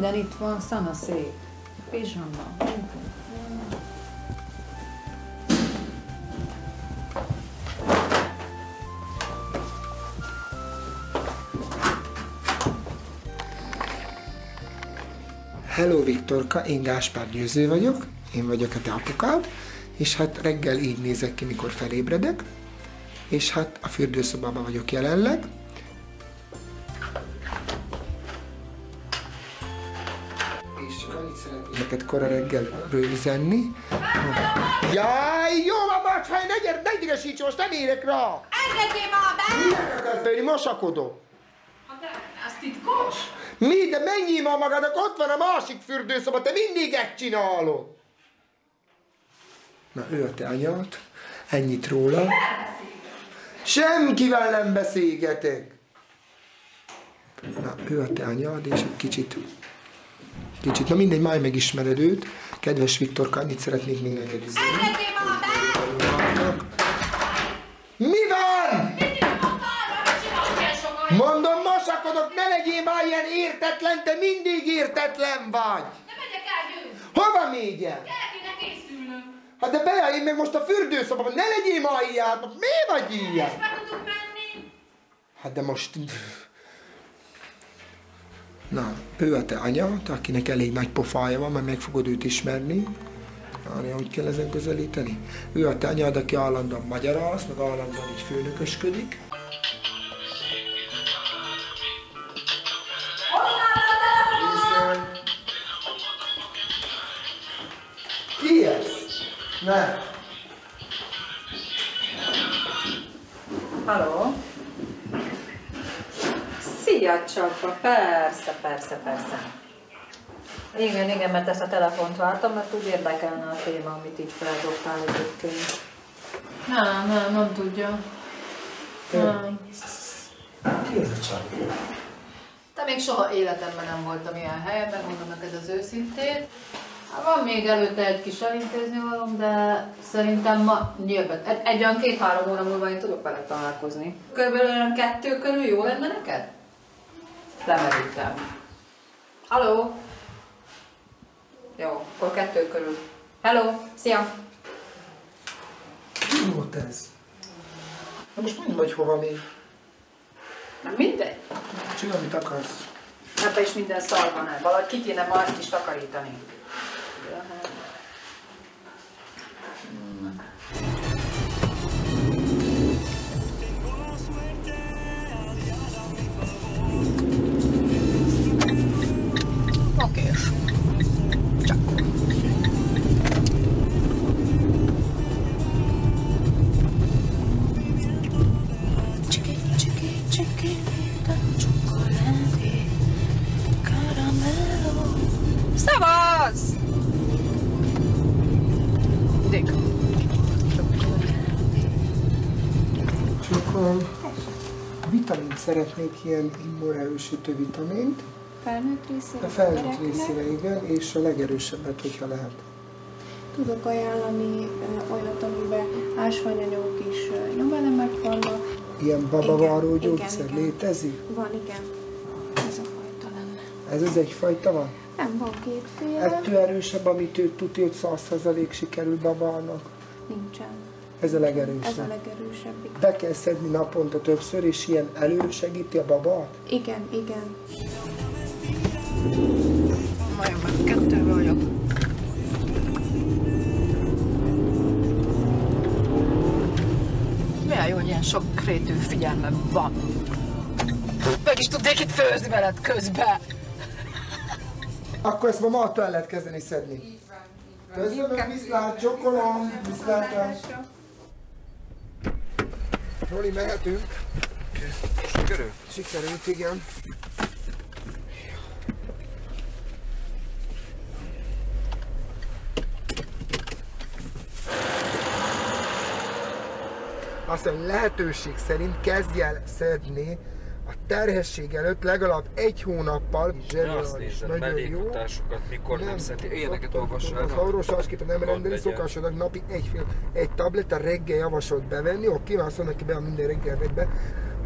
minden itt van, szana szép. Pizsama. Hello Viktorka, én Gáspár Győző vagyok, én vagyok a te apukád, és hát reggel így nézek ki, mikor felébredek, és hát a fürdőszobában vagyok jelenleg. Kora reggel üzenni. Jaj, jó van, Bácsány, ne gyere, ne idegesíts, most nem érek rá! Engedjél már be! Miért akarsz bejönni, mosakodom? Hát de, titkos? Mi, de menjél ma magadnak, ott van a másik fürdőszoba, te mindig ezt csinálod. Na, ő a te anyád, ennyit róla. Semkivel nem beszélgetek. Na, ő a te anyád, és egy kicsit, kicsit, na mindegy, majd megismered őt. Kedves Viktorka, annyit szeretnék még neked üzenni. Mi van? Mondom, mosakodok, ne legyél már ilyen értetlen, te mindig értetlen vagy. Ne megyek el! Hova mégyen? El. Hát de Bea, én meg most a fürdőszobában, ne legyél ma ilyen, hát mi vagy ilyen? Hát de most... Na, ő a te anya, akinek elég nagy pofája van, mert meg fogod őt ismerni. Arra, hogy kell ezen közelíteni? Ő a te anyád, aki állandóan magyaráz, meg állandóan így főnökösködik. Ki ez? Ne. Halló? Szia Csaba, persze, persze, persze. Igen, igen, mert ezt a telefont vártam, mert úgy érdekelne a téma, amit itt feldobtál egyébként. Nem, nem, nem tudja. Nem. Ki ez a csaj? Te még soha életemben nem voltam ilyen helyen, megmondom neked az őszintét. Hát van még előtte egy kis elintézni valóm, de szerintem ma nyilván egy, egy olyan két-három óra múlva én tudok vele találkozni. Körülbelül olyan kettő körül jó lenne neked? Lemerültem. Halló? Jó, akkor kettő körül. Hello, szia! Mi volt ez? Na most mondd hogy hova még. Nem mindegy. Csinálj, amit akarsz. Ebbe is minden szar van el. Valahogy ki kéne ma ezt is takarítani. Okés. Vitamint szeretnék, ilyen immunerősítő vitamint. Felnőtt részére? A felnőtt részére, igen, és a legerősebbet, hogyha lehet. Tudok ajánlani ö, olyat, amiben ásványanyagok és ö, nyomelemek vannak. Ilyen babavaró gyógyszer igen, igen. létezik? Van, igen. Ez a fajta lenne. Ez az egyfajta van? Nem, van kétféle. Ettől erősebb, amit ő tudja, hogy 100% sikerül babának. Nincsen. Ez a legerősebb. Ez a legerősebb. Be kell szedni naponta többször, és ilyen elősegíti a babát? Igen, igen. Nagyon meg kettő vagyok. Milyen jó, hogy ilyen sok krétő figyelmem van. Meg is tudnék itt főzni veled közben. Akkor ezt ma mától el lehet kezdeni szedni. Így van, így van. Köszönöm, viszlát, csokolom, viszlátra. Roli, mehetünk? Sikerül? Sikerült, igen. Azt mondja, lehetőség szerint kezdj el szedni terhesség előtt legalább egy hónappal. Zseniális, nagyon jó. mikor nem, szedi. Ilyeneket olvassál. Az orvosásképpen nem rendeli, szokásodnak napi egy, fél, egy tabletta reggel javasolt bevenni, oké, azt ki be a minden reggel be,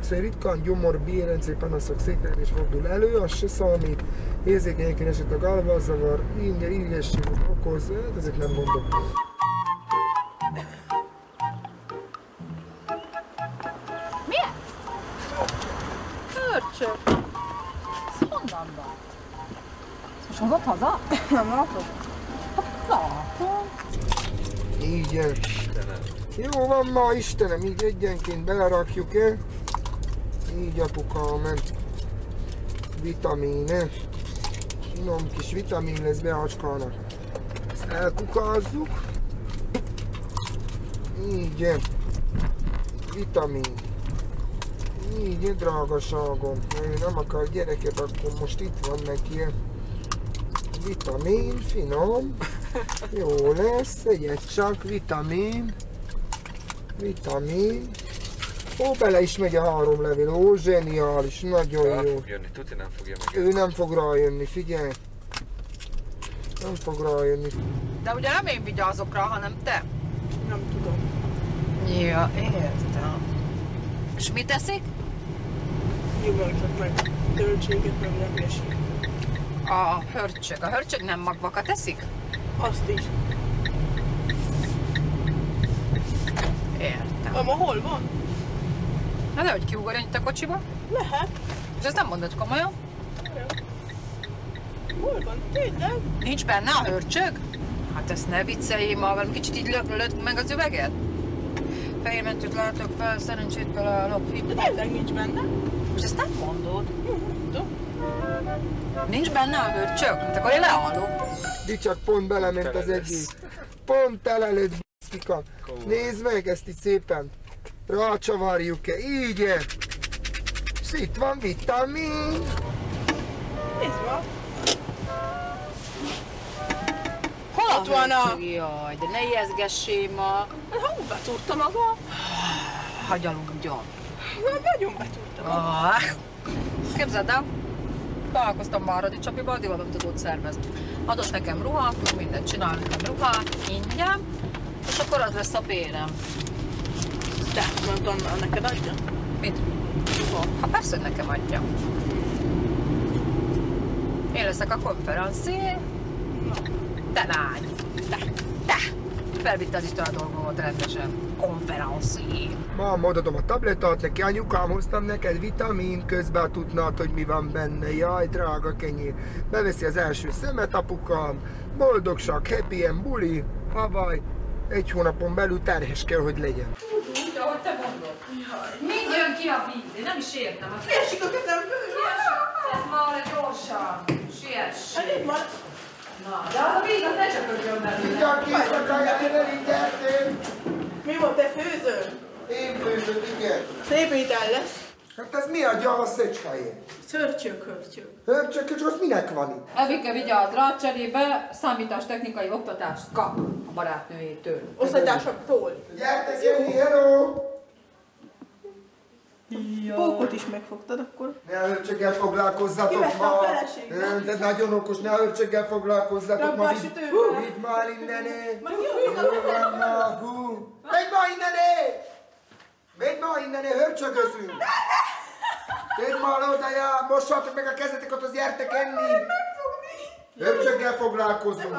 Szóval ritkán gyomor, bélrendszer, panaszok, székelés fordul elő, az se számít. Érzékenyeken esetleg alvaszavar, ingyen, ígességet okoz, hát ezek nem mondok. Hozod haza? Nem látod? Látom. Igen. Jó van ma, Istenem, így egyenként belerakjuk el. Így apuka ment. Vitamin, eh? Finom kis vitamin lesz beacskának. Ezt elkukázzuk. Így, eh. vitamin. Így, eh, drágaságom. Ő nem akar gyereket, akkor most itt van neki. eh. Vitamin, finom. Jó lesz, egyet csak, vitamin. Vitamin. Ó, bele is megy a három levél. Ó, zseniális, nagyon jó. fog jönni, tuti nem fogja meg. Ő nem fog rájönni, figyelj. Nem fog rájönni. De ugye nem én vigyázok rá, hanem te. Nem tudom. Ja, értem. És mit teszik? Gyümölcsöt meg töltséget meg nem hülyeség. A hörcsög. A hörcsög nem magvakat teszik? Azt is. Értem. Ama hol van? Na nehogy kiugorjon itt a kocsiba. Lehet. És ezt nem mondod komolyan? Hol van? Tényleg? Nincs benne a hörcsög? Hát ezt ne vicceljél már, velem kicsit így lök, lök meg az üveget. Fejémentőt látok fel, szerencsét találok. De tényleg nincs benne. Most ezt nem mondod. Tudom. Nincs benne a hörcsög? Hát akkor én leállok. Dicsak pont belement az egyik. Pont tele lett b***kika. Nézd meg ezt itt szépen. Rácsavarjuk-e, így -e. És itt van vitamin. Nézd van. Hol Ott van a-? Jaj, de ne ijeszgessé ma. Hát úgy betúrta maga. Hagy aludjon. Na, nagyon betúrta maga. Ah. Képzeld el, találkoztam Váradi Csapiba, divatom tudott szervezni. Adott nekem ruhát, meg mindent csinál nekem ruhát, ingyen, és akkor az lesz a bérem. De, nem tudom, neked adja? Mit? Hát persze, hogy nekem adja. Én leszek a konferencié. Te lány! Te! Te! Felvitte az Isten a dolgomat rendesen. Konferencié. Mám, odadom a tabletát neki, anyukám, hoztam neked vitamin, közben tudnád, hogy mi van benne. Jaj, drága kenyér. Beveszi az első szemet, apukám. Boldogság, happy end, buli, havaj. Egy hónapon belül terhes kell, hogy legyen. Úgy, ahogy te mondod. Mind jön ki a víz? Én nem is értem. Hát Esik a kezemből. Ez már gyorsan. Siess. Hát itt van. Na, de az a víz, az ne csak öljön belőle. Ugyan kész a én elígyertél. Mi volt, te főző? Én főzök, igen. Szép étel lesz. Hát ez mi a gyava szöcskajé? Szörcsök, hörcsök. Hörcsök, és az minek van itt? Evike vigyázz rá, cserébe számítástechnikai oktatást kap a barátnőjétől. Osztatásoktól. Gyertek jönni, hello! Pókot is megfogtad akkor. Ne a hörcsöggel foglalkozzatok Kivette ma! Nem, De nagyon okos, ne a hörcsöggel foglalkozzatok ma! Rakd a Vidd- már innene! Majd jó, ma, hú! Megy ma innene! Megy ma innene, hörcsögözünk! Tedd már oda, já, mossátok meg a kezeteket, az gyertek enni! Hörcsöggel foglalkozunk!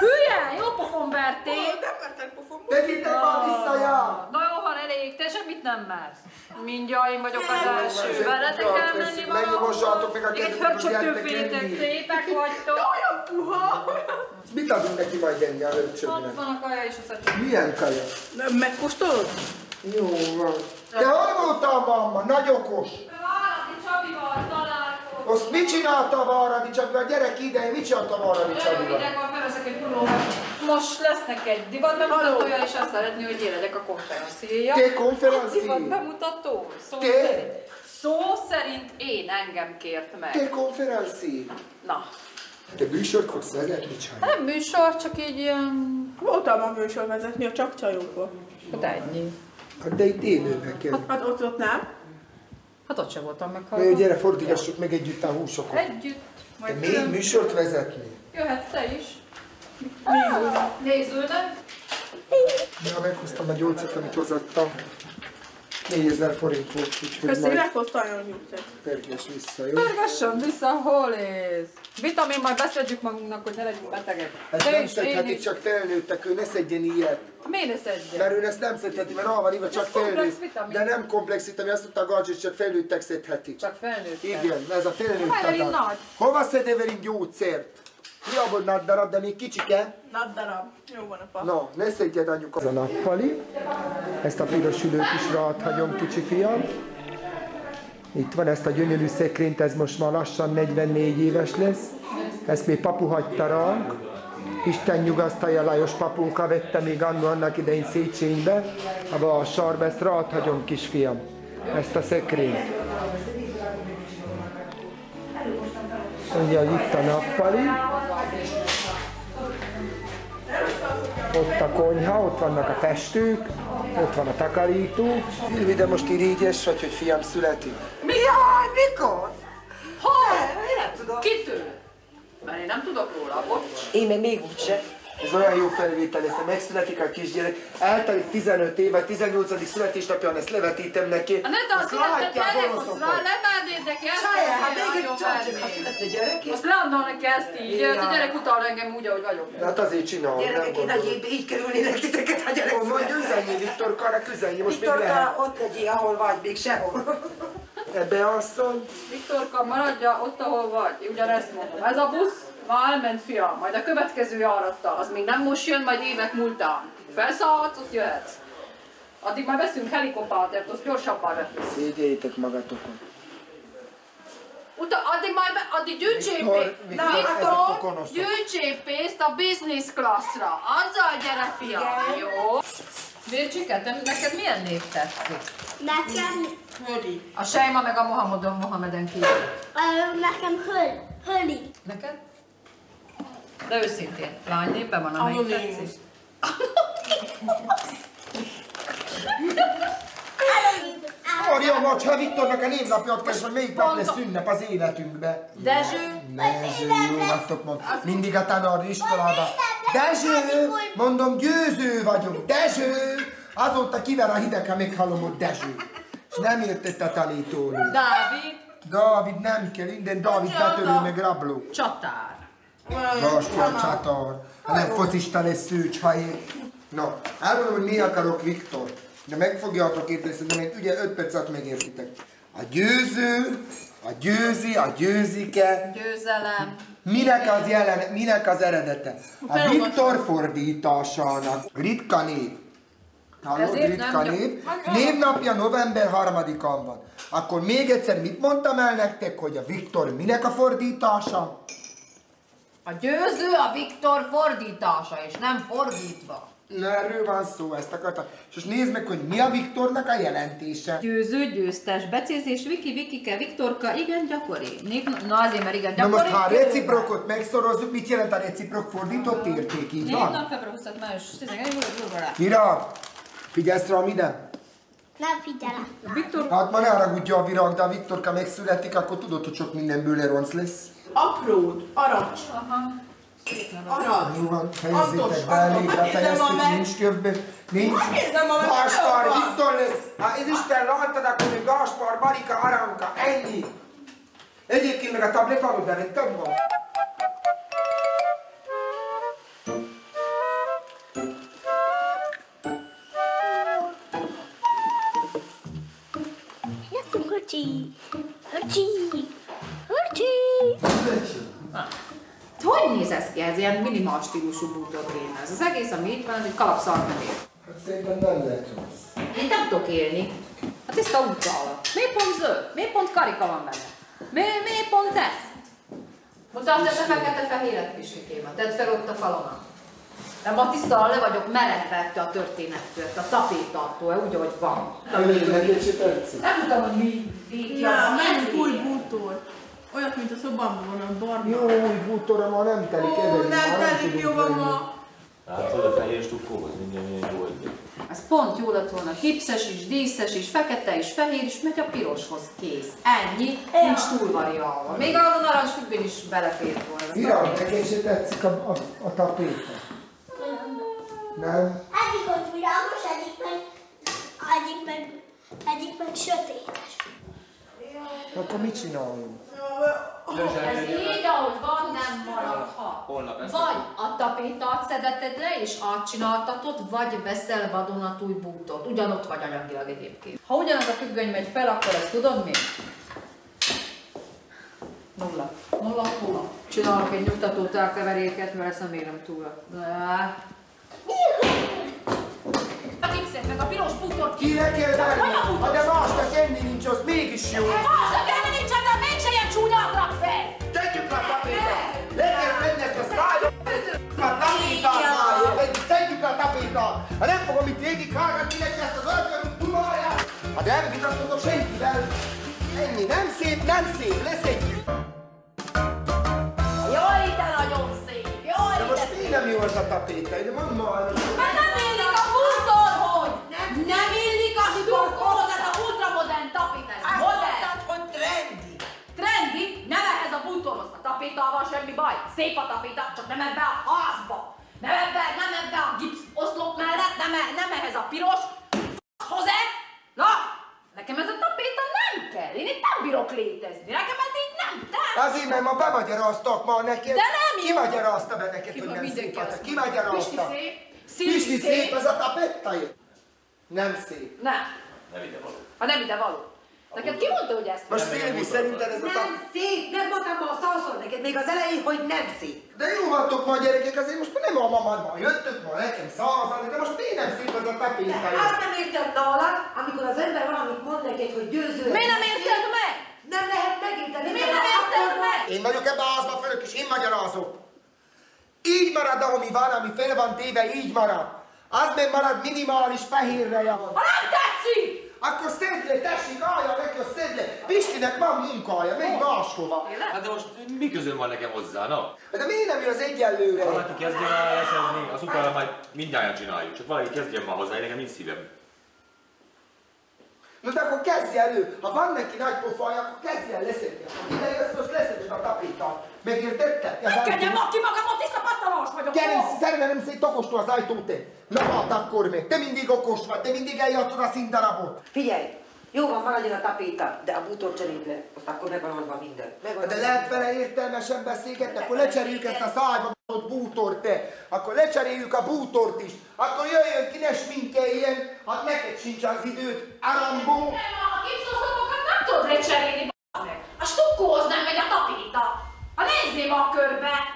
Hülye, jó pofon verték! Nem mertek pofomba. Tegyétek már vissza, já! Na jó, van elég, te semmit nem mersz. Mindjárt én vagyok az első. Veletek kell menni menj, mossátok meg a Egy kezeteket, hörcsögtől gyertek fétek, vagytok. Olyan puha. Mit adunk neki majd enni a Ott hörcsögnek? van a kaja és a szedés. Milyen kaja? Nem megkóstolod? Jó van. Te hol voltál, mamma? Nagy okos. Azt mit csinálta a Váradi Csabi? A gyerek ide, mit csinálta a Nagyon Csabival? hideg van, felveszek egy pulóvert. Most lesznek egy divat bemutatója, és azt szeretné, hogy én legyek a konferenciéja. Te konferenci? Divat bemutató? Szó Te? szerint. Szó szerint én engem kért meg. Te konferenci? Na, Te műsort fogsz vezetni, hát nem műsor, csak így ilyen... Voltam a műsor vezetni a csak csajokba. Hát ennyi. Hát de itt élőben kell. Hát ott, ott nem. Hát ott sem voltam Jó, meghallgatva. gyere, fordítassuk meg együtt a húsokat. Együtt. Te Majd még külön- műsort vezetni? Jöhetsz te is. Nézőnek. Nézőnek. Ja, meghoztam a gyógyszert, amit hozattam. 4000 forint volt, úgyhogy Köszi, majd meghozta olyan nyugtat. pörgess vissza, jó? Pörgessön vissza, hol ész? Vitamin majd beszedjük magunknak, hogy ne legyünk betegek. Ezt Te nem is, én szedhetik, is. csak felnőttek, ő ne szedjen ilyet. Miért ne szedjen? Mert ő ezt nem szedheti, mert arra van írva, csak Ez komplex felnőtt. vitamin. De nem komplex vitamin, azt mondta a Gadzsi, csak felnőttek szedhetik. Csak felnőtt. Igen, ez a felnőtt Evelyn tatár. nagy. Hova szed Evelyn gyógyszert? Mi a bod nagy darab, de még kicsike? Nagy darab. Jó van, apa. No, ne szedjed anyuka. Ez a nappali. Ezt a piros ülőt is ráad hagyom, kicsi fiam. Itt van ezt a gyönyörű szekrényt, ez most már lassan 44 éves lesz. Ezt még papu hagyta ránk. Isten nyugasztalja Lajos papunka vette még annó annak idején Széchenybe. Abba a sarba, ezt ráad hagyom, kisfiam. Ezt a szekrényt. Ugye itt a nappali. Ott a konyha, ott vannak a festők, ott van a takarító. Szilvi, de most irigyes vagy, hogy fiam születik. Mi? Jaj, mikor? Hol? Én nem tudom. Kitől? Mert én nem tudok róla, bocs. Én még úgyse. Ez olyan jó felvétel lesz, ha megszületik a kisgyerek, eltelik 15 év, vagy 18. születésnapján ezt levetítem neki. A oroszokon. rá lemennéd neki ezt, Saját, hát még egy csacsak, ha születne gyerek, leadna neki ezt így, a gyerek utal engem úgy, ahogy vagyok. Hát azért csinálom, gyerekek, én nagy így kerülnének titeket a gyerek. Mondj, üzenjé Viktorkára, üzenjé, most még lehet. Viktorka, ott legyél, ahol vagy, még sehol. Ebbe asszony, Viktorka, maradja ott, ahol vagy. Ugyanezt mondom. Ez a busz már elment, fiam. Majd a következő járattal. Az még nem most jön, majd évek múltán. Felszállhatsz, ott jöhetsz. Addig már veszünk helikoptert, azt gyorsabban repülsz. szégyeljétek magatokon. Uta, addig majd, addig gyűjtsél pénzt. Viktor, gyűjtsél pénzt a business classra. Azzal gyere, fiam. Jó. Vércsike, te, neked milyen név tetszik? Nekem, Höli. A Sejma meg a Mohamedon Mohameden kívül. nekem höl, höli. Neked? De őszintén, lány névben van, amelyik Anonymous. tetszik. Marja, most, ha Viktornak a névnapját kezd, hogy melyik nap lesz ünnep az életünkbe. Dezső, Dezső, jó naptok mond. Mindig a tanár iskolában. Dezső, mondom, győző vagyok. Dezső, azóta kiver a hideg, ha meghallom, hogy Dezső. És nem értette a tanítónő. Dávid, Dávid nem kell, minden Dávid betörő meg rabló. csatár. Gaspar csatár. Nem focista lesz szőcs, ha én... Na, elmondom, hogy mi akarok Viktor. De meg fogjátok érteni, de még ugye 5 perc alatt megértitek. A győző, a győzi, a győzike, Győzelem. Minek az jelen, minek az eredete? A Viktor fordításának ritka név. Hallod, ritka nem név. Névnapja november 3-án van. Akkor még egyszer mit mondtam el nektek, hogy a Viktor minek a fordítása? A győző a Viktor fordítása, és nem fordítva. Na, erről van szó, ezt akartam. És most nézd meg, hogy mi a Viktornak a jelentése. Győző, győztes, becézés, Viki, Vikike, Viktorka, igen, gyakori. Név, na azért, mert igen, Na gyakori. most, ha a reciprokot megszorozzuk, mit jelent a reciprok fordított érték? Így van? Névnap, február 20, május 11, Virág, figyelsz rám ide? Nem figyelek. Viktor, Hát ma ne haragudja a virág, de a Viktorka megszületik, akkor tudod, hogy sok mindenből leronc lesz. Apród, aracs, van, Antos, fejezzétek be, elég Antos, befejeztük, nézzem ma meg. nincs több. Nincs. Van. Viktor lesz. Ha ez Isten láttad, akkor még Gáspár, Marika, Aranka, ennyi. Egyébként meg a tabletot bevetted ma? Jöttünk, öcsi. Öcsi. hogy néz ez ki? Ez ilyen minimál stílusú bútorgén. Ez az egész, ami itt van, egy kalapszart nem ér. Hát szerintem nem lehet rossz. Én nem tudok élni. Hát ezt a utca alatt. Miért pont zöld? Miért pont karika van benne? Miért, miért pont ez? Mutasd ezt a fekete-fehéret kisikémet. Tedd fel ott a falon. Nem a tiszta, le vagyok meredve a történettől, a tapétattól, úgy, ahogy van. Nem tudom, hogy mi Na, menj új bútor. Olyat, mint a szobámban van, a barna. Jó, új bútorra ma nem telik, Ó, Evelyn, nem telik jó van ma. Látod, a fehér stukkó, az minden milyen jó egyet. Ez pont jó lett volna, hipszes is, díszes is, fekete is, fehér is, megy a piroshoz, kész. Ennyi, nincs túl variálva. Még a narancs függöny is belefért volna. Virág, neked se tetszik a, a, a tapéta? Nem? Egyik ott világos, egyik meg, egyik meg Egyik meg sötétes. Akkor mit csináljunk? Ez így, ahogy van, nem maradhat. Vagy a tapétát szedeted le és átcsináltatod, vagy veszel vadonatúj bútot. Ugyanott vagy anyagilag egyébként. Ha ugyanaz a függöny megy fel, akkor ezt tudod mi? Nulla. Nulla, nulla. Csinálok egy nyugtató telkeveréket, mert ezt nem érem túl. A X-et, meg a piros bútot ki. Kinek kell venni? Ha de másnak enni nincs, az mégis jó. Másnak enni tapétát! Ha nem fogom itt végig hallgatni neki ezt az öltönünk tudáját! Hát nem vitatkozok senkivel! Ennyi, nem szép, nem szép, leszedjük! Jaj, de nagyon szép! Jaj, De most mi nem jó az a tapéta? De már! Mert nem illik a bútorhoz! Nem, nem illik a bútorhoz, ez a ultramodern tapéta, ez Azt modern! mondtad, hogy trendi. Trendi, nem ehhez a bútorhoz, a tapétával semmi baj. Szép a tapéta, csak nem ebbe a házba. Nem ebbe, nem ebbe a gipsz oszlop mellett, nem, e- nem ehhez a piros hozzá. Na, nekem ez a tapéta nem kell, én itt nem bírok létezni, nekem ez így nem kell. Azért, mert ma bemagyaráztak ma neked. De nem Ki magyarázta be neked, Ki hogy nem szép az? Ki magyarázta? Pisti szép, szép, az a tapettai? Nem szép. Nem, Nem ide való. ha nem ide való. Neked ki mondta, hogy ezt Most Nem, Szilvi, nem szerinted ez a Nem tapet... szép, megmondtam ma a szavaszol neked még az elején, hogy nem szép. De jó vagytok ma gyerekek, azért most nem a mamádban jöttök ma nekem szavazni, de most miért nem szép az a De tapétai? azt nem értem nálad, amikor az ember valamit mond neked, hogy győző. Miért nem érted meg? Nem lehet megérteni. Miért nem érted meg? Én vagyok ebben a házban fölök, és én magyarázok. Így marad, ami van, ami fel van téve, így marad. Az meg marad minimális fehérre van. Ha nem tetszik! Akkor szedd le, tessék, állja neki, hogy szedd le. Pistinek van munkája, megy máshova. Hát de most mi közön van nekem hozzá, na? De miért nem jön az egyenlőre? Valaki kezdjen el leszedni, az utána majd mindjárt csináljuk. Csak valaki kezdjen már hozzá, én nekem nincs szívem. Na de akkor kezdj elő. Ha van neki nagy pofája, akkor kezdj el leszedni. Ha ide jössz, most leszeded a tapétát. Megértetted? Ez Megkenjem nem- ki magamot, tiszta pattanós vagyok! Gyere, nem szét okostól az ajtót te. Na hát akkor még. Te mindig okos vagy, te mindig eljátszod a színdarabot. Figyelj, jó van, maradjon a tapéta, de a bútor cseréld le. Azt akkor meg van oldva minden. Meg van De lehet vele értelmesen beszélgetni, akkor lecseréljük ezt a szájba ott bútort te. Akkor lecseréljük a bútort is. Akkor jöjjön ki, ne sminkeljen. Hát neked sincs az időt. Arambó. Nem, a gipszoszlopokat nem tudod lecserélni, meg. A stukkóhoz nem megy a tapéta. Ha nézzél ma a körbe.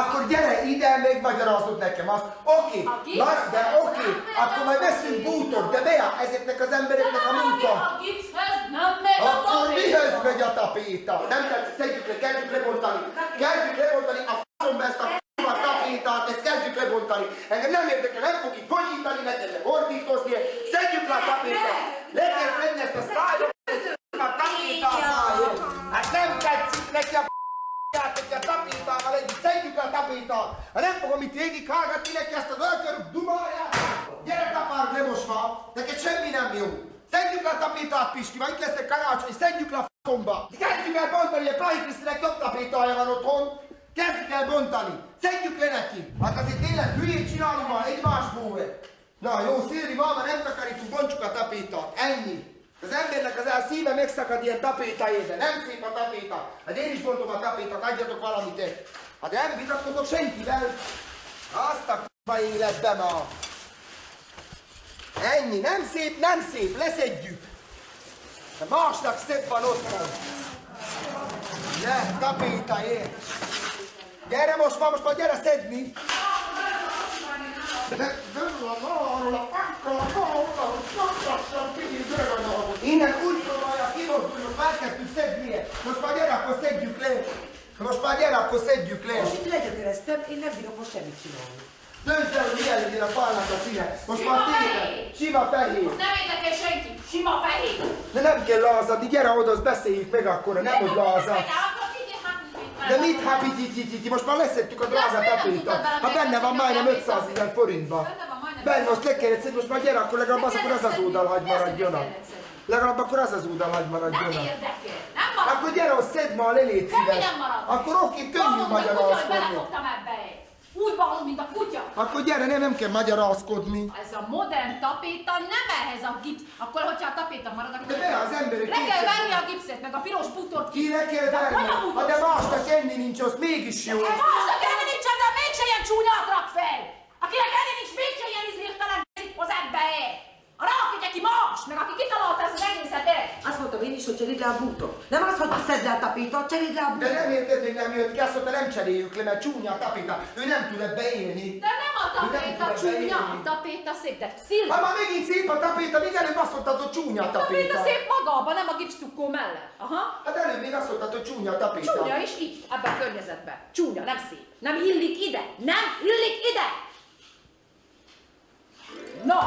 Akkor gyere ide, megmagyarázod nekem azt. Oké, A okay, de oké, okay. akkor majd veszünk bútort, de bejá, ezeknek az embereknek a munka. A gipszhez nem megy a Akkor mihez megy a tapéta? Nem tetszik, szedjük le, kezdjük lebontani. Kezdjük lebontani a f***omba ezt a f***a tapétát, ezt kezdjük lebontani. Engem nem érdekel, nem fog itt fonyítani, ne kell ordítozni, szedjük le a tapétát. Le kell szedni ezt a a tapétát már. Hát nem tetszik neki a neki a tapétával együtt, szedjük le a tapétát. Ha nem fogom itt végig hallgatni neki ezt az öltörök dumáját. Gyere tapárd le most már, neked semmi nem jó. Szedjük a tapétát, Pisti, majd itt lesz egy karácsony, szedjük le a f***omba. Kezdjük el bontani, a Kai Krisztinek jobb tapétája van otthon. Kezdjük el bontani. Szedjük le neki. Hát azért tényleg hülyét csinálunk már egymásból. Na jó, Szilvi, máma nem takarítunk, bontsuk a tapétát. Ennyi. Az embernek az el szíve megszakad ilyen tapétájébe. Nem szép a tapéta. Hát én is bontom a tapétát, adjatok valamit. Hát nem vitatkozok senkivel. Azt a k***a életbe ma. Ennyi, nem szép, nem szép, leszedjük. De másnak szép van otthon. Ne, tapéta, ér. Gyere most már, most már gyere szedni. De, de, arról a Innen úgy próbálja kimozdulni, már kezdtük szedni. Most már gyere, akkor szedjük le. Most már gyere, akkor szedjük le. Most itt legyökereztem, én nem bírok most semmit csinálni. Döntsd el, hogy milyen legyen a falnak a színe. Most Sima már fehér. tényleg. Sima fehér. Nem érdekel senki, sima fehér. De nem kell lázadni, gyere oda, azt beszéljük meg akkor, nem hogy lázad. De mit hapityityityityi, most már leszettük a drága velem Ha benne van majdnem hogy 500 ezer forintba. Benne van majdnem Benne, 500 most le kellett szedni, most már gyere, akkor legalább az, akkor az az oldal hagy maradjon. Legalább akkor az az oldal hagy Nem maradjon. érdekel, nem marad. Akkor gyere, hogy szedd ma a lelét szíves. Akkor oké, könnyű magyarázkodni. belefogtam ebbe. Úgy ballom, mint a kutya. Akkor gyere, nem, nem kell magyarázkodni. Ez a modern tapéta nem ehhez a gipsz. Akkor, hogyha a tapéta marad, akkor... De be, az emberek Le kell gipszet, meg a piros butort ki. Ki le kell verni? Ha de másnak enni nincs, az mégis jó. Másnak enni nincsen, de mégse ilyen csúnyát rak fel! Akinek enni nincs, mégse ilyen izértelen az ebbe! A rakja ki más, meg aki kitalálta ezt az egészet, eh? Is, hogy cseréld le a bútot. Nem az, hogy szedd le a tapétot, cseréld le a De bútot. nem érted, még nem jött ki, azt mondta, nem cseréljük le, mert csúnya a tapita. Ő nem tud ebbe élni. De nem a tapéta csúnya, a tapéta szép, de szilva. Ha már megint szép a tapéta, még előbb azt mondtad, hogy csúnya a A tapéta tapéta. szép magában, nem a gipsztukkó mellett. Aha. Hát előbb még azt mondtad, hogy csúnya a tapéta. Csúnya is itt, ebben a környezetben. Csúnya, nem szép. Nem illik ide. Nem illik ide. Na,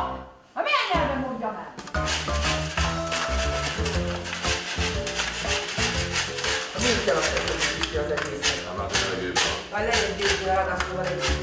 ha milyen nyelven mondjam el? Győző ragasztóval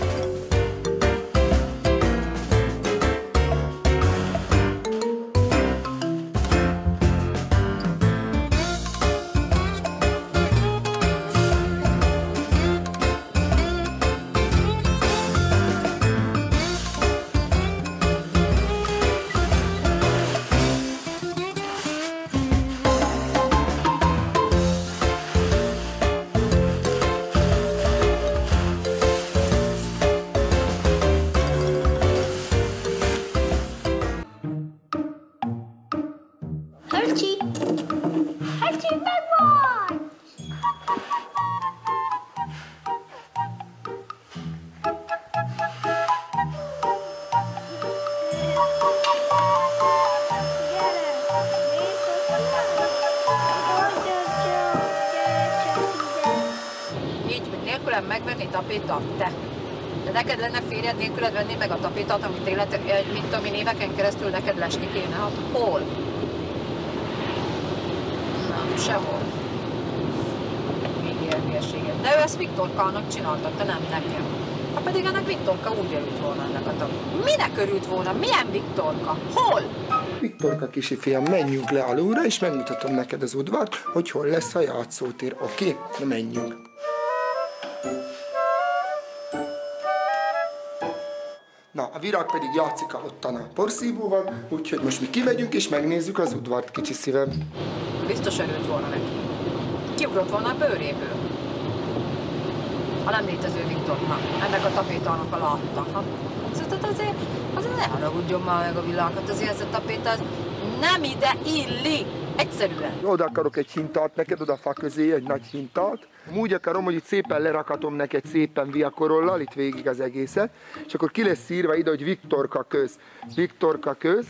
tapétat, te. De neked lenne férjed nélküled venni meg a tapétat, amit élet, mit tudom én, éveken keresztül neked lesni kéne. Hát hol? Nem, sehol. Hülyeséget. De ő ezt Viktorkának csinálta, te nem nekem. Ha pedig ennek Viktorka úgy örült volna ennek a tapétat. Minek örült volna? Milyen Viktorka? Hol? Viktorka kisi fiam, menjünk le alulra, és megmutatom neked az udvart, hogy hol lesz a játszótér. Oké? Na menjünk. Na, a virág pedig játszik a ottan a porszívóval, úgyhogy most mi kimegyünk és megnézzük az udvart, kicsi szívem. Biztos örült volna neki. Kiugrott volna a bőréből. A nem létező Viktorka. Ennek a tapétának a látta. Ha? Szóval azért, azért ne haragudjon már meg a világot, azért ez a tapéta nem ide illik. Egyszerűen. Oda akarok egy hintát neked, oda a fa közé egy nagy hintát. Úgy akarom, hogy itt szépen lerakatom neked szépen viakorollal, itt végig az egészet, és akkor ki lesz írva ide, hogy Viktorka köz. Viktorka köz,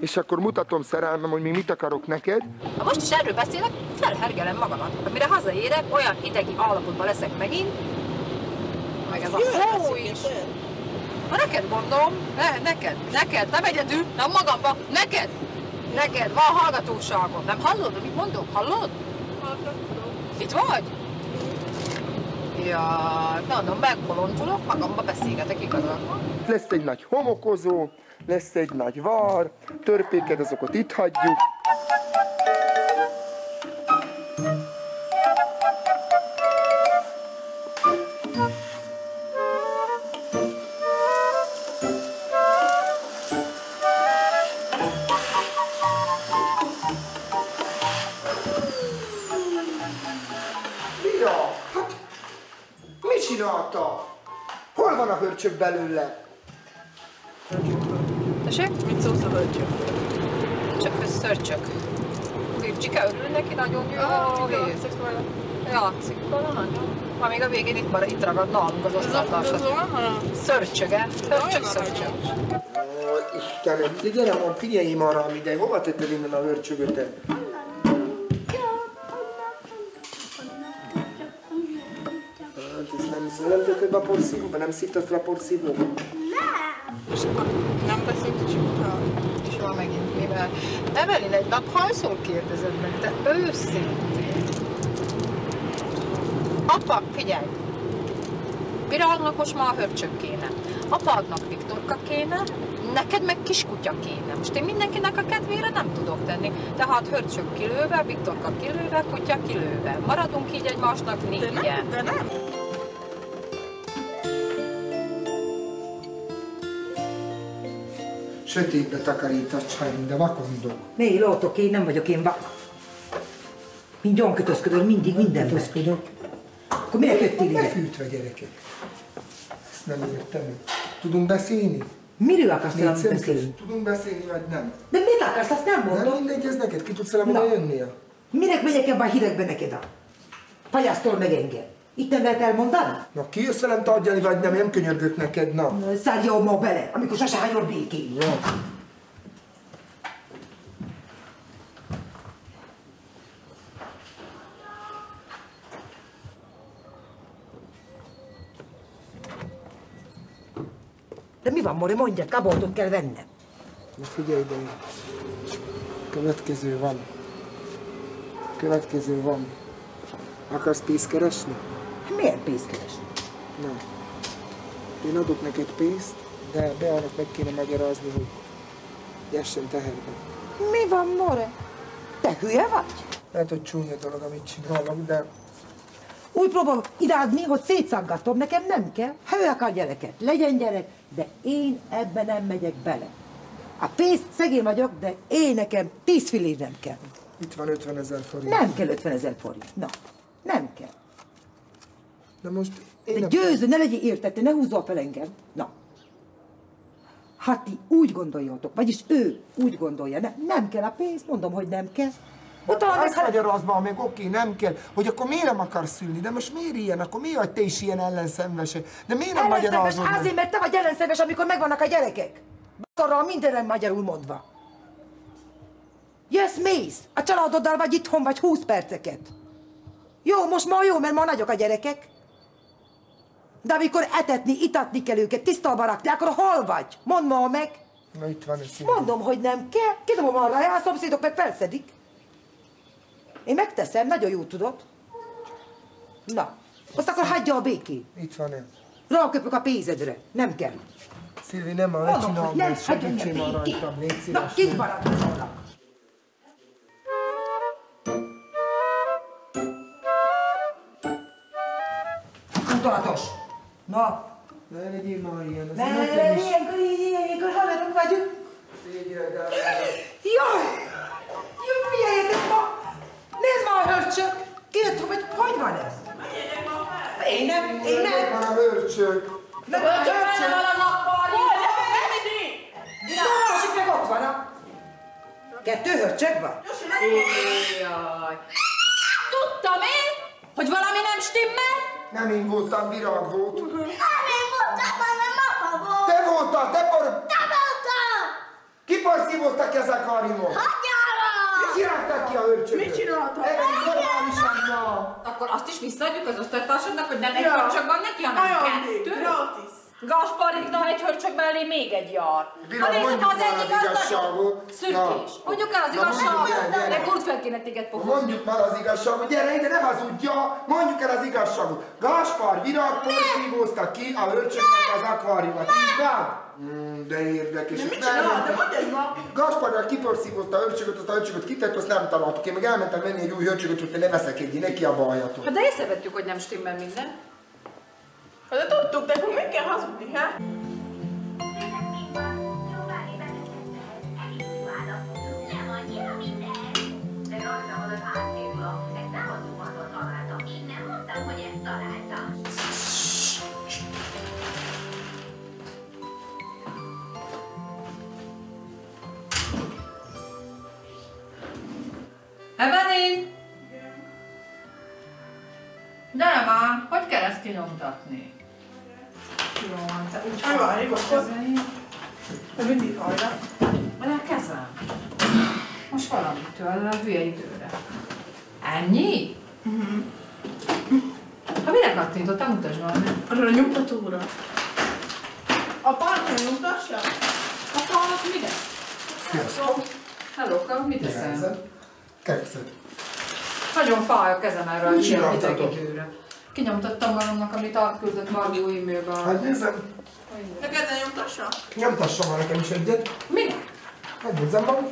és akkor mutatom szerelmem, hogy mi mit akarok neked. Ha most is erről beszélek, felhergelem magamat. Mire hazaérek, olyan idegi állapotban leszek megint, meg ez a hó is. Ha neked mondom, ne, neked, neked, nem egyedül, nem magamba, neked, neked, van hallgatóságom. Nem hallod, amit mondok? Hallod? Itt vagy? Ja, mondom, megbolondulok, magamba beszélgetek igazad. Lesz egy nagy homokozó, lesz egy nagy var, törpéket, azokat itt hagyjuk. Van hörcsök belőle? Tessék? Mit szólsz a hölgyök? Csak hogy szörcsök. Csika örül neki nagyon jó. És játszik vele. Játszik vele nagyon. Ma még a végén itt marad, itt ragad nálunk az Ez ha? Szörcsöge. Szörcsök, Olyan szörcsök. Ó, Istenem, de gyere, mond, figyelj arra, ide, hova tetted innen a hörcsögötet? Nem tetted be a porszívóba, nem szívtad fel a porszívóba? És akkor nem beszélt csukta. És van megint mivel. Evelyn, egy nap hányszor kérdezed meg, de őszintén. Apa, figyelj! Virágnak most már hörcsök kéne. Apádnak Viktorka kéne, neked meg kiskutya kéne. Most én mindenkinek a kedvére nem tudok tenni. Tehát hörcsök kilőve, Viktorka kilőve, kutya kilőve. Maradunk így egymásnak De négyen. nem, de nem. Sötétbe takarítasz sajn, de vakondok. Ne, látok, én nem vagyok én vak. Mint John kötözködöl mindig mindenben. Kötözködök. Akkor miért jöttél ide? Befűtve gyerekek. Ezt nem értem. Tudunk beszélni? Miről akarsz velem beszélni? Tudunk beszélni, vagy nem? De mit akarsz, azt nem Nem mondom. mindegy, ez neked. Ki tudsz velem jönnie? Minek megyek ebbe a hidegbe neked a? Fagyasztol meg engem. Itt nem lehet elmondani? Na, ki jössz velem tárgyalni, vagy nem? Nem könyörgök neked, na. Szárja ma bele, amikor sose hagyol békén. Ja. De mi van, Mori, mondja, kabótot kell vennem. Na figyelj ide. Következő van. Következő van. Akarsz pénzt keresni? Milyen pénzt keresni? Nem. Én adok neked pénzt, de Beának meg kéne magyarázni, hogy jessen teherbe. Mi van, More? Te hülye vagy? Lehet, hogy csúnya dolog, amit csinálok, de Úgy próbálom idázni, hogy szétszaggatom, nekem nem kell. Ha ő akar gyereket, legyen gyerek, de én ebben nem megyek bele. A pénzt szegény vagyok, de én nekem 10 fillér nem kell. itt van 50 ezer forint. Nem kell 50 ezer forint. Na, nem kell. De most én De győző, ne legyél értető, ne húzzol fel engem. Na. Ha ti úgy gondoljatok, vagyis ő úgy gondolja, ne, nem kell a pénz, mondom, hogy nem kell. Utána meg, Azt ha- magyarázva, meg oké, nem kell, hogy akkor miért nem akarsz szülni, de most miért ilyen, akkor miért vagy te is ilyen ellenszenvese? De miért nem magyarázod azért, mert te vagy ellenszenves, amikor megvannak a gyerekek. Bakarral mindenre magyarul mondva. Jössz, mész. A családoddal vagy itthon, vagy 20 perceket. Jó, most ma jó, mert ma nagyok a gyerekek. De amikor etetni, itatni kell őket, tisztába rakni, akkor hol vagy? Mondd ma meg. Na itt van ez. Mondom, hogy nem kell. Kidobom arra, a szomszédok meg felszedik. Én megteszem, nagyon jó tudod. Na, azt akkor hagyja a békén. Itt van ez. Ráköpök a pénzedre. Nem kell. Szilvi, nem a Mondom, lecsinálom, hogy segítsél légy Na, szíves. kit Ne legyél már ilyen, Gasparikna egy hörcsög mellé még egy jar. Hát mondjuk az egyik az nagyon szürkés. Mondjuk el az igazságot, de kurd fel kéne téged pofozni. Mondjuk már az igazságot, gyere ide, ne hazudja, mondjuk el az igazságot. Gáspár virág porszívózta ki a hörcsöknek az akváriumot, így van? Mm, de érdekes. De mit csinál? De mondd egy ma. Gáspár kiporszívózta a hörcsököt, azt a hörcsököt kitett, azt nem találtuk. Én meg elmentem venni egy új hörcsököt, hogy ne veszekedjél, neki a bajatok. Hát de észrevettük, hogy nem stimmel minden. Hát de akkor meg kell hazudni, hát? Nem annyira minden. De! Gyere már, hogy kell ezt kinyomtatni? Jó, van, te úgy várj, fogod akkor. kezelni. De mindig hajra. Van a kezem? Most valamitől, a hülye időre. Ennyi? Ha mire kattintottam, mutasd valami. Arra a nyugtatóra. A parton nyugtassa? Apa, az mire? Sziasztok! Hellóka, mit teszem? Kekszed? Kekszed. Nagyon fáj a kezem erre a Mit csináltatok? időre. Kinyomtattam magamnak, amit átküldött Margó e-mailben. Hát nézem, Neked ne nyugtassa? nyomtasson már nekem is egyet. Minek? Megnézem magam.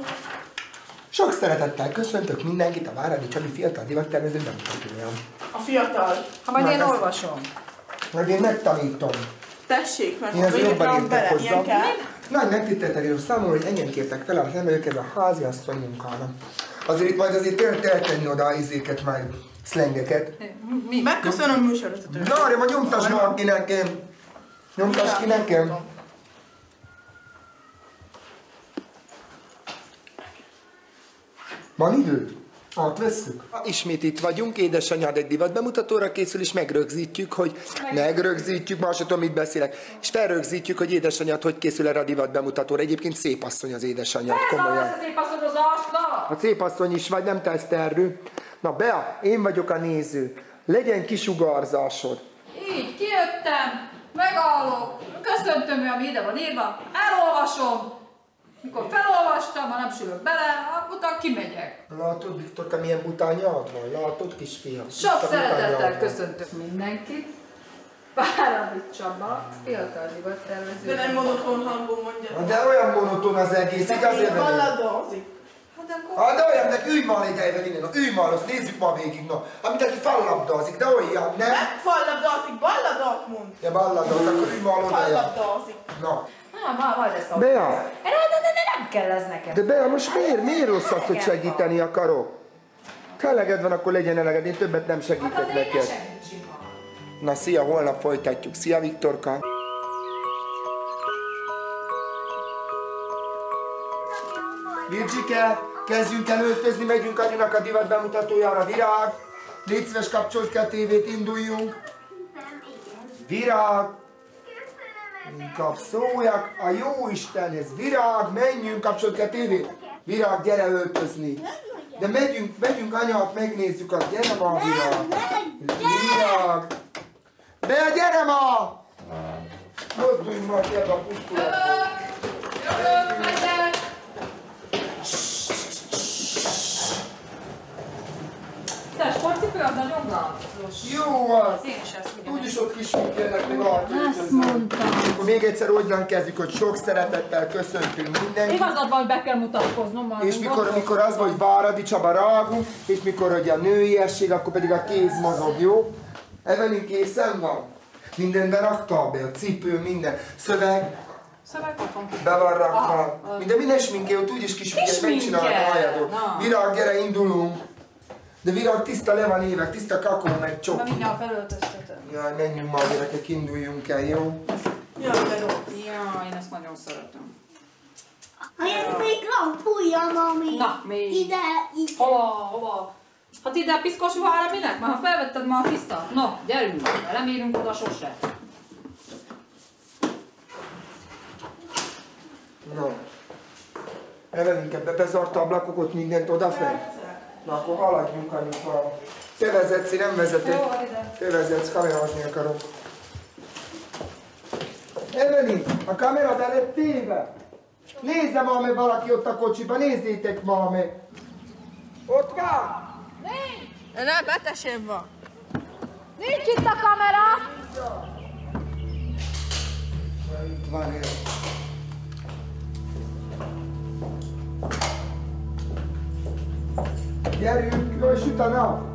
Sok szeretettel köszöntök mindenkit a Váradi Csabi fiatal divattervező bemutatóján. A fiatal. Ha majd Na, én ezt- olvasom. Meg én megtanítom. Tessék meg, Én vegyek jobban értek hozzá. kell. Nagy megtiszteltetés számomra, hogy engem kértek fel, az nem ők ez a házi asszony munkának. Azért itt majd azért tényleg eltenni oda izéket, meg szlengeket. Megköszönöm a műsorvezetőt. Na, arra majd nyomtasd már ki nekem. Nyomtasd ki nekem. Van idő? Átvesszük? Ismét itt vagyunk, édesanyád egy divat bemutatóra készül, és megrögzítjük, hogy megrögzítjük, már sem tudom, mit beszélek, és felrögzítjük, hogy édesanyád hogy készül erre a divat bemutatóra. Egyébként szép asszony az édesanyád, komolyan. Ez az épaszodozásnak! A szép asszony is vagy, nem te eszterű. Na, Bea, én vagyok a néző. Legyen kisugarzásod. Így, kijöttem, megállok, köszöntöm, ami ide van írva, elolvasom, mikor felolvastam, ha nem sülök bele, utána kimegyek. Látod, Viktorka, milyen bután nyelv van? Látod, kisfiam? Sok szeretettel köszöntök mindenkit. Páramit Csaba, fiatal divattervező. De nem monoton hangon mondja. De olyan monoton az egész, igaz? Evelyn? Hát akkor... Ah, de olyan, de ülj már ide, Evelyn, na, ülj már, azt nézzük már végig, na. Amit aki fallabdazik, de olyan, nem? Nem fallabdozik, balladat mond. Ja, balladot, akkor ülj már oda. Fallabdozik. Na. Na, ma, majd ezt Bea, Ne, ne, ne, ne, nem kell ez nekem. de Bea, most miért, miért rossz az, hogy segíteni akarok? Ha eleged van, akkor legyen eleged, én többet nem Hát segítek ne neked. Na, szia, holnap folytatjuk. Szia, Viktorka. Virgike, kezdjünk el öltözni, megyünk anyunak a divat bemutatójára, virág. Légy szíves, kapcsolt ki a tévét, induljunk. Virág, inkább szóljak, a jó Isten, ez virág, menjünk, kapcsolt ki a tévét. Virág, gyere öltözni. De megyünk, megyünk anyát, megnézzük azt, gyere ma, virág. Virág. Bea, gyere ma! Mozduljunk ma ki ebbe a pusztulatba. Jövök, megyek! Te a sportcipő az nagyon. Jó az! Én is ezt ugyanez. Úgyis ott kis jönnek meg a Ezt mondtam. Akkor még egyszer onnan kezdjük, hogy sok szeretettel köszöntünk mindenkit. Igazad van, be kell mutatkoznom. már És mikor, mikor az, hogy Váradi Csaba rágunk, és mikor hogy a nőiesség, akkor pedig a kéz mozog, jó? Evelyn készen van? Minden berakta be, a cipő, minden. Szöveg, Szöveg otthon. be van rakva. Minden, minden sminké, ott úgyis kis figyelj, megcsinálta a hajadot. Virág, gyere, indulunk. De virág tiszta le van évek, tiszta kakó, meg Na csoki. mindjárt felöltöztetem. Jaj, menjünk már gyerekek, induljunk el, jó? Jaj, de rossz. Ja, én ezt nagyon szeretem. Hát még rampulja, mami. Na, még. Ide, ide. Hova, hova? Hát ide a piszkos ruhára minek? Már ha felvetted már a tisztát. No, gyerünk, nem érünk oda sose. No. Evelinke, be bezarta ablakokat, mindent odafent? Na akkor haladjunk anyuka. Te vezetsz, én nem vezetek. Jó. Te vezetsz, kamerázni akarok. Evelyn, a kamerad előtt téve. Nézze meg valaki ott a kocsiba, nézzétek meg. Ott van? Nem, betesebb van. Nincs itt a kamera! Itt van ő. Gyerünk, jól süt a nap.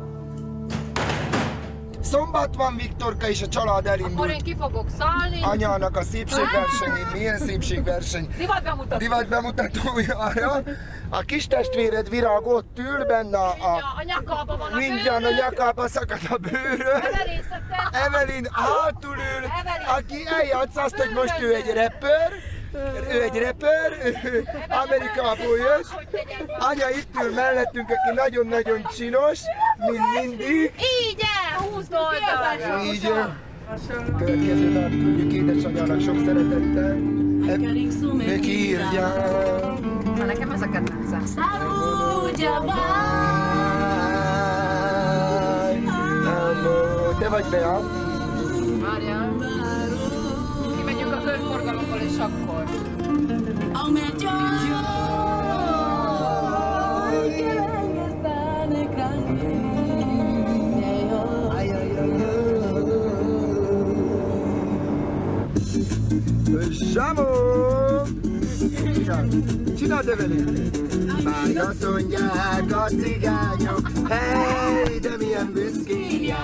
Szombat van, Viktorka és a család Akkor elindult. én ki fogok szállni. Anyának a szépségversenyén, milyen szépségverseny? Divat bemutató. Divat bemutatójára. A kis testvéred virág ott ül benne a, a A nyakába van a mindjárt a nyakába szakad a bőröd. Evelyn hátul ül, aki eljátsz azt, hogy most ő egy rapper, ő egy rapper, ő Amerikából jött. Anya itt ül mellettünk, aki nagyon-nagyon csinos, mint mindig. Így el, húzd oldalra. Így következő nap küldjük édesanyának sok szeretettel. Még írja. Na, nekem ezeket tetszett. Te vagy Bea? Várjál. Kimegyünk a körforgalomból, és akkor. Zsamó! Csináld, csináld Evelyn! Már azt mondják a cigányok, hely, de milyen büszkén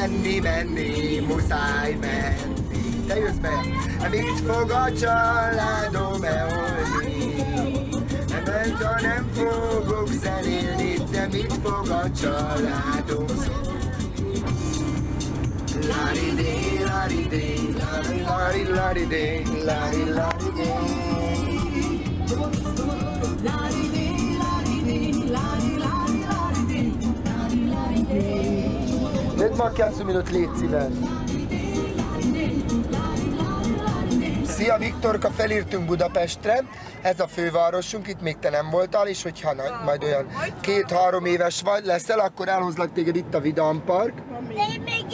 menni, menni, muszáj menni. Te jössz be, mit fog a családom eolni? Nem, ha nem fogok zenélni, de mit fog a családom Lari-dé, Vedd ma a cazzo minuto légy szíves. Szia Viktorka, felírtunk Budapestre, ez a fővárosunk, itt még te nem voltál, és hogyha na, majd olyan két-három éves vagy, leszel, akkor elhozlak téged itt a Vidam Park. De én még.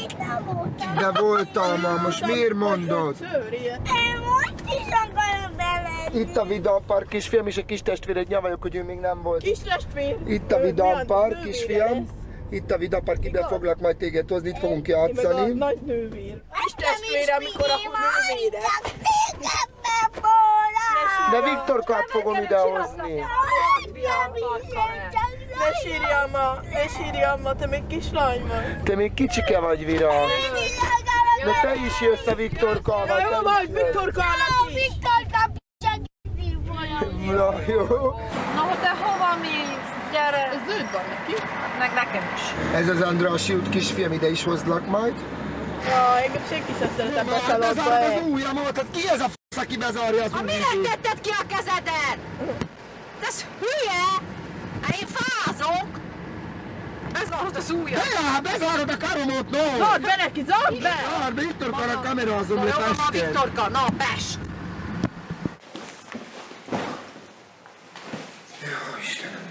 De voltam ma, most miért mondod? Én most is akarok bemenni. Itt a Vidam Park, kisfiam, és a kis testvéred nyavajok, hogy ő még nem volt. Kis testvér. Itt a Ő Vidam milyen Park, nővére kisfiam. Itt a Vidam Park, ide foglak majd téged hozni, itt fogunk Én meg a játszani. nagy nővér. Nem testvére, amikor a nővére. De Viktorkát fogom idehozni. Ne sírjál ma, ne sírjál ma, te még kislány vagy. Te még kicsike vagy, Vira. De te is jössz a Viktorkával. Jó, jössz. Viktorkának is. Viktor segíti valami. Na, jó. Na, te hova mész? Gyere! Ez zöld van neki. Meg nekem is. Ez az Andrási út kisfiam, ide is hozlak majd. Ja, engem senki sem szeret ebbe a Bezárod családba. az ujjamat, hát ki ez a f***, aki bezárja az Minek ujjat? tetted ki a kezeden? De ez hülye! Hát én fázok! Bezárod az ujjat! Ja, bezárod a karomot, no! Zárd be neki, zárd be! Zárd be, Viktorkán a le jó van, Pesten. Viktorka, na, Pest! Jó, Istenem.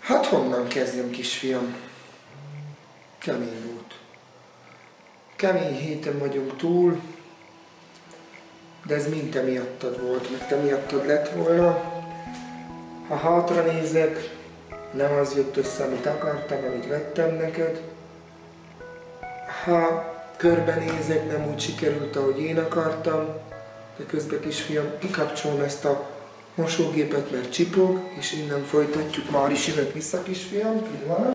Hát honnan kezdjem, kisfiam? Kemény volt. Kemény héten vagyunk túl, de ez mind te miattad volt, meg te miattad lett volna. Ha hátra nézek, nem az jött össze, amit akartam, amit vettem neked. Ha körbenézek, nem úgy sikerült, ahogy én akartam, de közben kisfiam, kikapcsolom ezt a mosógépet, mert csipog, és innen folytatjuk. Már is jövök vissza, kisfiam, pillanat.